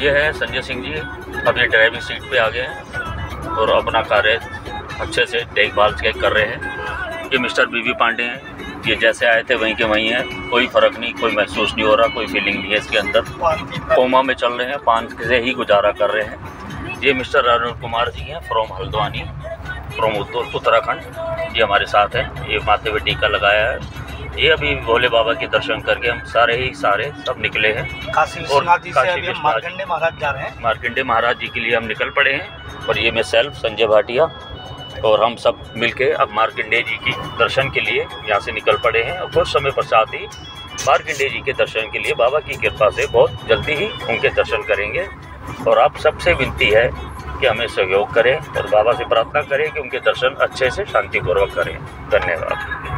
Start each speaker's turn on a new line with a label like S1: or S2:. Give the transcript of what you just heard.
S1: ये है संजय सिंह जी ये ड्राइविंग सीट पे आ गए हैं और अपना कार्य अच्छे से देखभाल कर रहे हैं। ये मिस्टर बीबी पांडे हैं, ये जैसे आए थे वहीं के वहीं हैं, कोई फ़र्क नहीं, कोई महसूस नहीं हो रहा, कोई फीलिंग नहीं है इसके अंदर। कोमा में चल रहे हैं पान से ही गुजारा कर रहे हैं। ये मिस्टर अरुण कुमार जी हैं फ्रॉम हल्द्वानी फ्रॉम उत्तराखंड, ये हमारे साथ हैं। ये माथे पे टीका लगाया है। ये अभी भोले बाबा के दर्शन करके हम सारे ही सारे सब निकले हैं।
S2: काशी
S1: और
S2: विश्वनाथ जी से अभी हम मार्कंडे महाराज जा रहे हैं।
S1: मार्कंडे महाराज जी के लिए हम निकल पड़े हैं और ये मैं सेल्फ संजय भाटिया और हम सब मिलके अब मार्कंडे जी की दर्शन के लिए यहाँ से निकल पड़े हैं। और कुछ समय पश्चात ही मार्कंडे जी के दर्शन के लिए बाबा की कृपा से बहुत जल्दी ही उनके दर्शन करेंगे। और आप सबसे विनती है कि हमें सहयोग करें और बाबा से प्रार्थना करें कि उनके दर्शन अच्छे से शांतिपूर्वक करें। धन्यवाद।